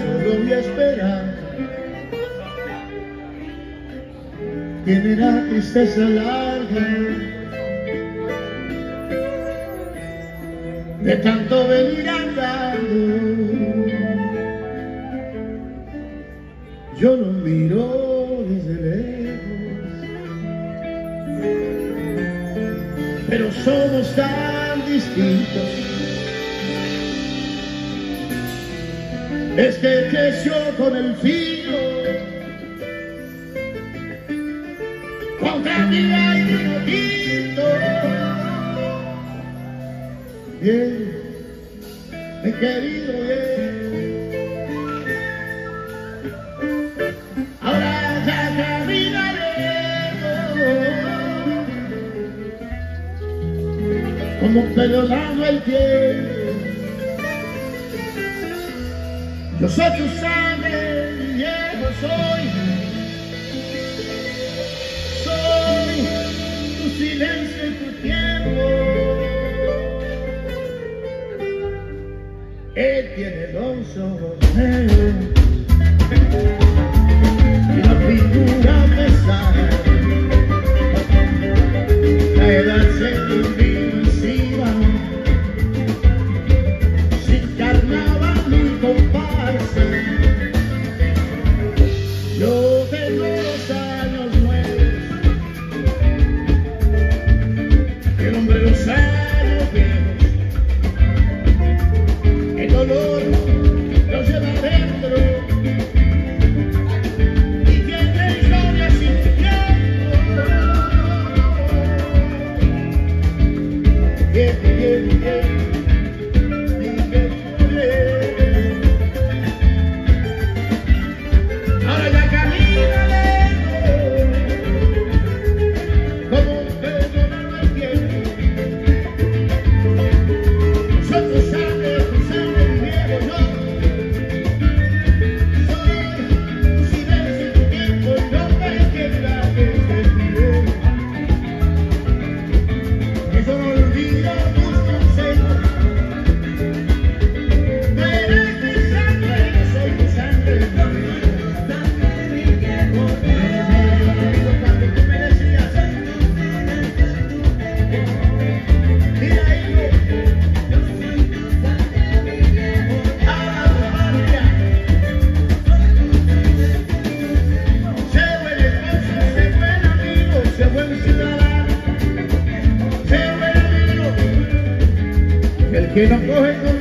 solo voy a esperar. Tiene la tristeza larga de tanto venir andando. Yo lo miro desde lejos, pero somos tan distintos. Es que creció con el filo, con tranquilidad y minutito. Bien, mi querido bien. Ahora ya caminaremos como perdonando el tiempo. Yo soy tu sangre, mi viejo soy. Soy tu silencio y tu tiempo. Él tiene dos ojos negros y la figura pesada. La que no coge consejo